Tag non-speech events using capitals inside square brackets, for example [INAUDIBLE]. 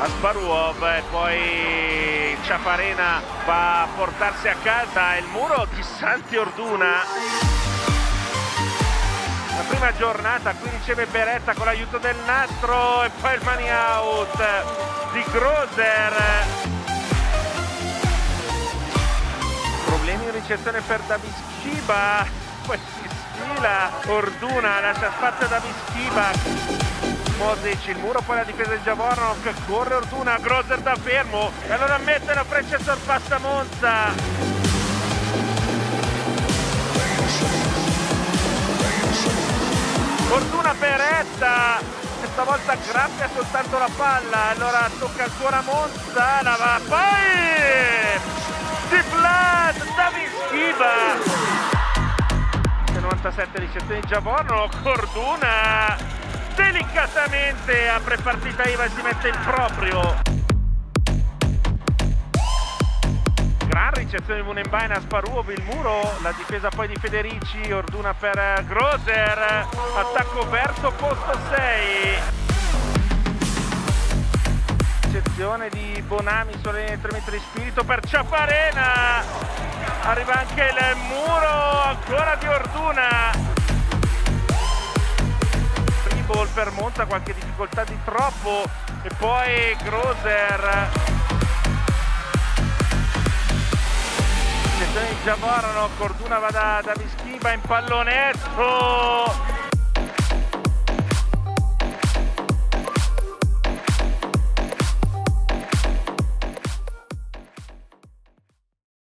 Asparuov e poi Ciaparena va a portarsi a casa il muro di Santi Orduna. La prima giornata, qui riceve Beretta con l'aiuto del nastro e poi il money out di Groser. Problemi in ricezione per Davis Schiba, [LAUGHS] poi si sfila Orduna, lascia spazio a Davis Schiba. Mosic, il muro, poi la difesa di Javornok, corre Orduna, Groser da fermo, e allora mette la freccia sorpassa Monza. Fortuna Peretta, questa volta graffia soltanto la palla, allora tocca ancora Monza, la va poi di Vlad, David Schiva. 97 ricezioni di Giavorno, Corduna delicatamente apre partita IVA si mette il proprio. Gran ricezione di Munenbain a Sparuov, il muro, la difesa poi di Federici, Orduna per Groser, attacco verso posto 6. Ricezione di Bonami sulle 3 metri di spirito per Ciaparena, arriva anche il muro, ancora di Orduna ball per Monza, qualche difficoltà di troppo e poi Groser. Attenzione di Giavorano, Corduna va da, da Vischiba in pallonetto